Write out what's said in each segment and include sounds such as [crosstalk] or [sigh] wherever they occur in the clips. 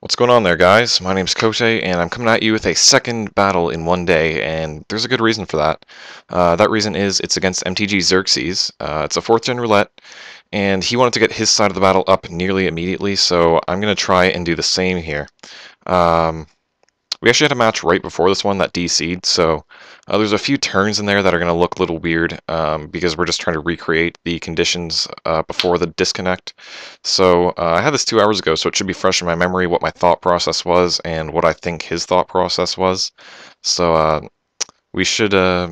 What's going on there, guys? My name's Cote, and I'm coming at you with a second battle in one day, and there's a good reason for that. Uh, that reason is it's against MTG Xerxes. Uh, it's a 4th gen roulette, and he wanted to get his side of the battle up nearly immediately, so I'm going to try and do the same here. Um, we actually had a match right before this one that DC'd, so uh, there's a few turns in there that are going to look a little weird um, because we're just trying to recreate the conditions uh, before the disconnect. So uh, I had this two hours ago, so it should be fresh in my memory what my thought process was and what I think his thought process was. So uh, we should uh,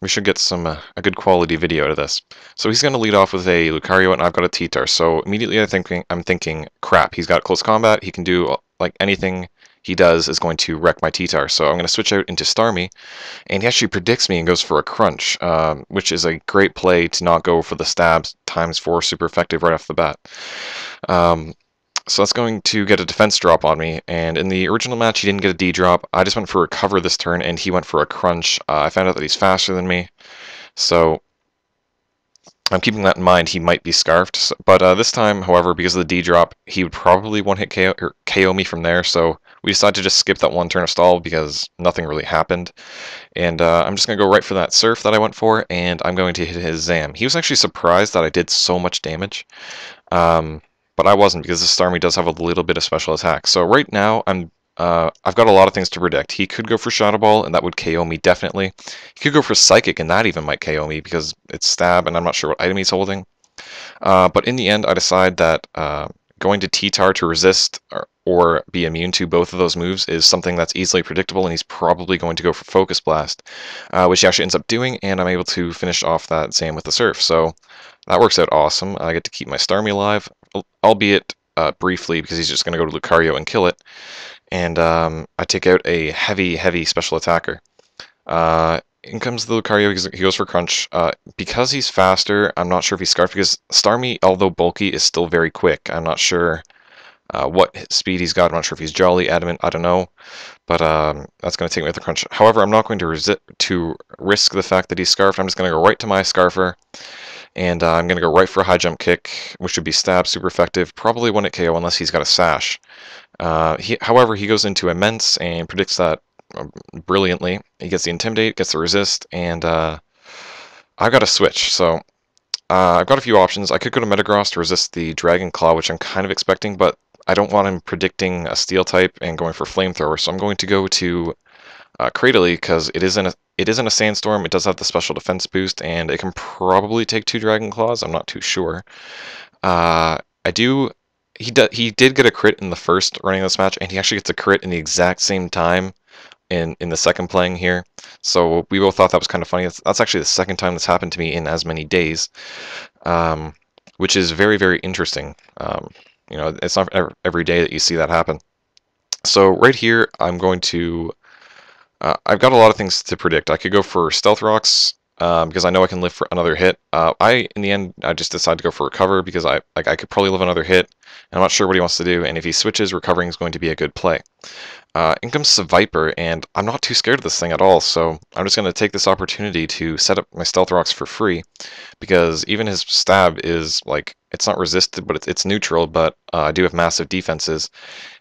we should get some uh, a good quality video out of this. So he's going to lead off with a Lucario, and I've got a T-Tar. So immediately I think I'm thinking, crap, he's got close combat. He can do like anything he does is going to wreck my T-Tar. So I'm going to switch out into Starmie, and he actually predicts me and goes for a Crunch, um, which is a great play to not go for the stabs times 4 super effective right off the bat. Um, so that's going to get a defense drop on me, and in the original match he didn't get a D drop. I just went for a cover this turn, and he went for a Crunch. Uh, I found out that he's faster than me, so I'm keeping that in mind. He might be scarfed, but uh, this time, however, because of the D drop, he would probably one hit KO, KO me from there. So we decided to just skip that one turn of stall because nothing really happened. And uh, I'm just going to go right for that surf that I went for, and I'm going to hit his Zam. He was actually surprised that I did so much damage, um, but I wasn't because this Starmie does have a little bit of special attack. So right now, I'm uh, I've got a lot of things to predict. He could go for Shadow Ball, and that would KO me definitely. He could go for Psychic, and that even might KO me because it's Stab, and I'm not sure what item he's holding. Uh, but in the end, I decide that uh, going to T-Tar to resist or, or, be immune to both of those moves is something that's easily predictable, and he's probably going to go for Focus Blast, uh, which he actually ends up doing, and I'm able to finish off that Zam with the Surf. So that works out awesome. I get to keep my Starmie alive, albeit uh, briefly because he's just going to go to Lucario and kill it and um, I take out a heavy, heavy special attacker. Uh, in comes the Lucario, he goes for Crunch. Uh, because he's faster, I'm not sure if he's Scarf, because Starmie, although bulky, is still very quick. I'm not sure uh, what speed he's got. I'm not sure if he's Jolly, Adamant, I don't know. But um, that's going to take me with the Crunch. However, I'm not going to, to risk the fact that he's Scarfed. I'm just going to go right to my Scarfer. And uh, I'm going to go right for a high jump kick, which would be stab, super effective. Probably one hit KO unless he's got a sash. Uh, he, however, he goes into Immense and predicts that brilliantly. He gets the Intimidate, gets the Resist, and uh, I've got a switch. So uh, I've got a few options. I could go to Metagross to resist the Dragon Claw, which I'm kind of expecting, but I don't want him predicting a Steel type and going for Flamethrower, so I'm going to go to uh, Cradily because it isn't a it isn't a sandstorm. It does have the special defense boost, and it can probably take two Dragon Claws. I'm not too sure. Uh, I do he did he did get a crit in the first running of this match, and he actually gets a crit in the exact same time in in the second playing here. So we both thought that was kind of funny. That's, that's actually the second time this happened to me in as many days, um, which is very very interesting. Um, you know, it's not every day that you see that happen. So right here, I'm going to. Uh, I've got a lot of things to predict. I could go for Stealth Rocks um, because I know I can live for another hit. Uh, I, in the end, I just decided to go for recover because I like I could probably live another hit. And I'm not sure what he wants to do, and if he switches, recovering is going to be a good play. Uh, in comes Viper, and I'm not too scared of this thing at all, so I'm just going to take this opportunity to set up my Stealth Rocks for free, because even his stab is, like, it's not resisted, but it's, it's neutral, but uh, I do have massive defenses,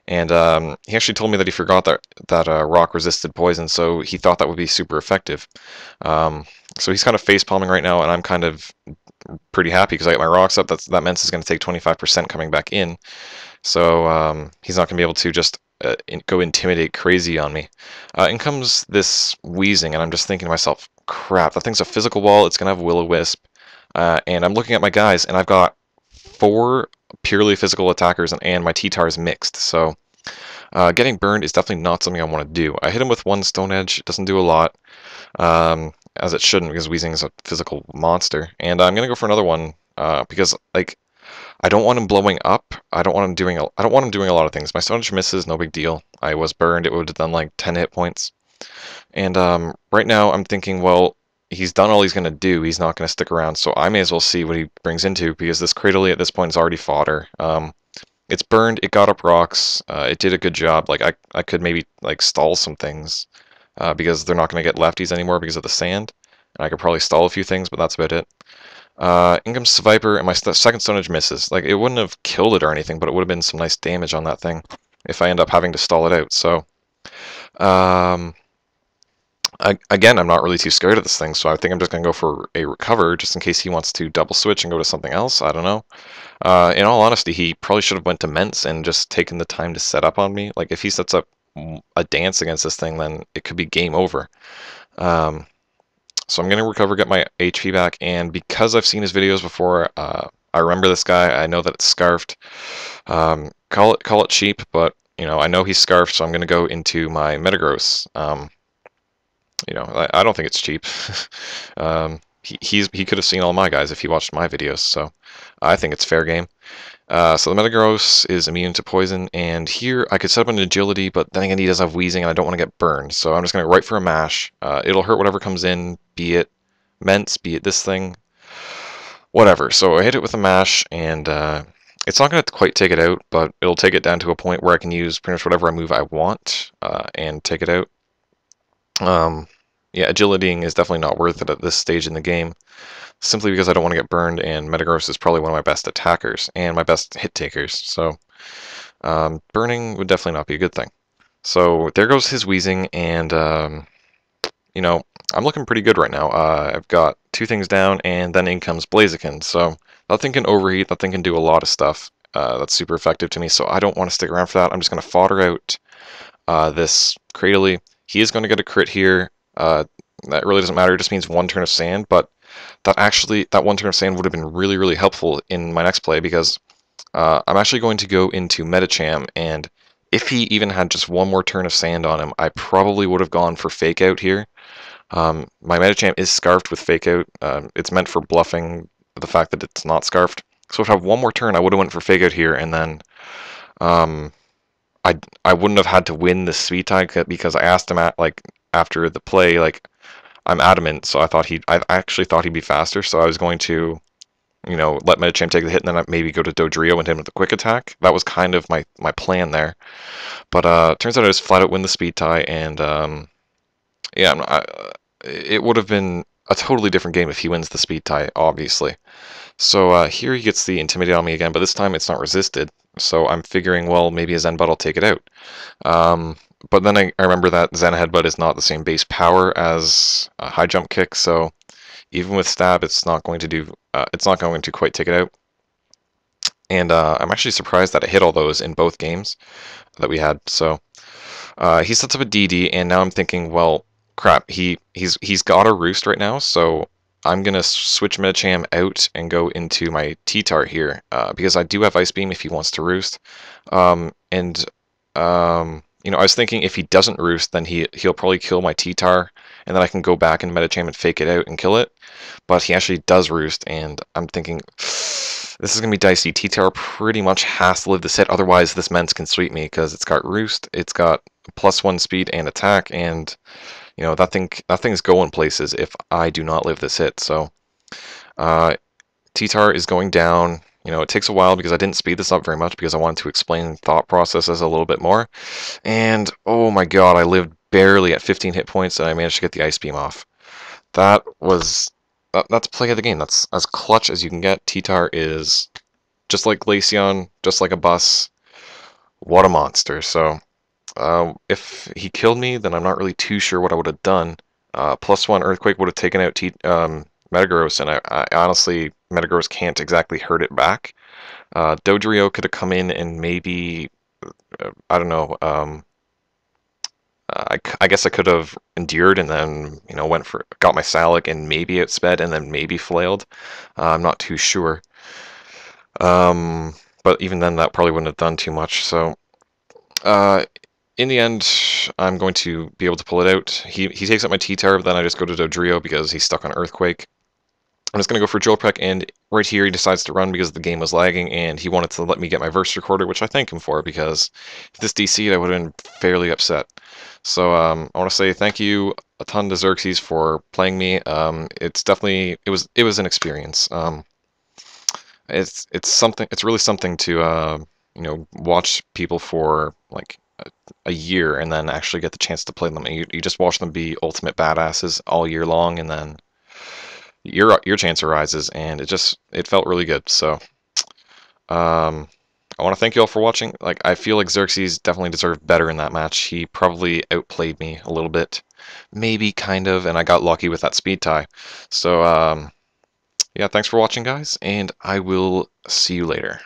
and um, he actually told me that he forgot that, that uh, rock resisted poison, so he thought that would be super effective. Um, so he's kind of face palming right now, and I'm kind of pretty happy because I got my rocks up. That's, that means he's going to take 25% coming back in. So um, he's not going to be able to just uh, go intimidate crazy on me. Uh, in comes this Weezing, and I'm just thinking to myself, crap, that thing's a physical wall. It's going to have Will-O-Wisp. Uh, and I'm looking at my guys, and I've got four purely physical attackers, and, and my T-Tar is mixed. So uh, getting burned is definitely not something I want to do. I hit him with one Stone Edge. It doesn't do a lot. Um, as it shouldn't because Weezing is a physical monster. And I'm gonna go for another one uh, because like I don't want him blowing up. I don't want him doing. A, I don't want him doing a lot of things. My Stone Edge misses, no big deal. I was burned. It would have done like 10 hit points. And um, right now I'm thinking, well, he's done all he's gonna do. He's not gonna stick around, so I may as well see what he brings into because this Cradily at this point is already fodder. Um, it's burned. It got up rocks. Uh, it did a good job. Like I, I could maybe like stall some things uh, because they're not going to get lefties anymore because of the sand. And I could probably stall a few things, but that's about it. Uh, in comes Viper, and my second Stone Edge misses. Like, it wouldn't have killed it or anything, but it would have been some nice damage on that thing. if I end up having to stall it out. So, um, I, again, I'm not really too scared of this thing, so I think I'm just going to go for a recover just in case he wants to double switch and go to something else. I don't know. Uh, in all honesty, he probably should have went to Mence and just taken the time to set up on me. Like, if he sets up a dance against this thing, then it could be game over. Um, so I'm going to recover, get my HP back, and because I've seen his videos before, uh, I remember this guy. I know that it's scarfed. Um, call it call it cheap, but you know I know he's scarfed, so I'm going to go into my Metagross. Um, you know, I, I, don't think it's cheap. [laughs] um, he, he's he could have seen all my guys if he watched my videos, so I think it's fair game. Uh, so the Metagross is immune to poison, and here I could set up an agility, but then again he does have Weezing, and I don't want to get burned, so I'm just going to right for a mash. Uh, it'll hurt whatever comes in, be it Mence, be it this thing, whatever. So I hit it with a mash, and uh, it's not going to quite take it out, but it'll take it down to a point where I can use pretty much whatever I move I want uh, and take it out. Um, yeah, agilitying is definitely not worth it at this stage in the game, simply because I don't want to get burned, and Metagross is probably one of my best attackers and my best hit takers, so um, burning would definitely not be a good thing. So there goes his Weezing, and um, you know, I'm looking pretty good right now. Uh, I've got two things down, and then in comes Blaziken. So that thing can overheat. That thing can do a lot of stuff. Uh, that's super effective to me. So I don't want to stick around for that. I'm just going to fodder out uh, this Cradily. He is going to get a crit here. Uh, that really doesn't matter. It just means one turn of sand. But that actually, that one turn of sand would have been really, really helpful in my next play because uh, I'm actually going to go into Medicham and if he even had just one more turn of sand on him, I probably would have gone for fake out here. Um, my Medicham is scarfed with Fake Out. Um, it's meant for bluffing the fact that it's not scarfed. So if I have one more turn, I would have went for Fake Out here, and then um, I I wouldn't have had to win the speed tie because I asked him at like after the play like I'm adamant. So I thought he I actually thought he'd be faster. So I was going to you know let Medicham take the hit and then maybe go to Dodrio and hit him with a quick attack. That was kind of my my plan there. But uh, turns out I just flat out win the speed tie and um, yeah, I, it would have been a totally different game if he wins the speed tie, obviously. So uh, here he gets the Intimidate on me again, but this time it's not resisted. So I'm figuring, well, maybe his Zen Butt will take it out. Um, but then I, I, remember that Zen Headbutt is not the same base power as a high jump kick, so even with stab, it's not going to do. Uh, it's not going to quite take it out. And uh, I'm actually surprised that it hit all those in both games that we had. So uh, he sets up a DD, and now I'm thinking, well, crap, he he's he's got a roost right now, so I'm gonna switch Medicham out and go into my T-Tar here uh, because I do have Ice Beam if he wants to roost, um, and um, you know I was thinking if he doesn't roost, then he he'll probably kill my T-Tar, and then I can go back and Medicham and fake it out and kill it, but he actually does roost, and I'm thinking. [sighs] This is going to be dicey. T-Tar pretty much has to live this hit, otherwise this Mence can sweep me because it's got Roost, it's got plus one speed and attack, and you know that thing that thing's going places if I do not live this hit. So uh, T-Tar is going down. You know, it takes a while because I didn't speed this up very much because I wanted to explain thought processes a little bit more. And oh my god, I lived barely at 15 hit points and I managed to get the ice beam off. That was that, that's play of the game. That's as clutch as you can get. T-Tar is just like Glaceon, just like a bus. What a monster. So uh, if he killed me, then I'm not really too sure what I would have done. Uh, plus one Earthquake would have taken out T um, Metagross, and I, I, honestly, Metagross can't exactly hurt it back. Uh, Dodrio could have come in and maybe, uh, I don't know, um, I, I guess I could have endured and then, you know, went for, got my Salac and maybe outsped and then maybe flailed. Uh, I'm not too sure. Um, but even then, that probably wouldn't have done too much. So, uh, in the end, I'm going to be able to pull it out. He, he takes out my T-Tar, but then I just go to Dodrio because he's stuck on Earthquake. I'm just going to go for Drill Peck and right here he decides to run because the game was lagging, and he wanted to let me get my verse recorder, which I thank him for, because if this DC'd, I would have been fairly upset. So um, I want to say thank you a ton to Xerxes for playing me. Um, it's definitely, it was it was an experience. Um, it's it's something, it's really something to, uh, you know, watch people for, like, a, year and then actually get the chance to play them. You, you just watch them be ultimate badasses all year long, and then your your chance arises, and it just it felt really good. So, um, I want to thank you all for watching. Like, I feel like Xerxes definitely deserved better in that match. He probably outplayed me a little bit, maybe kind of, and I got lucky with that speed tie. So, um, yeah, thanks for watching, guys, and I will see you later.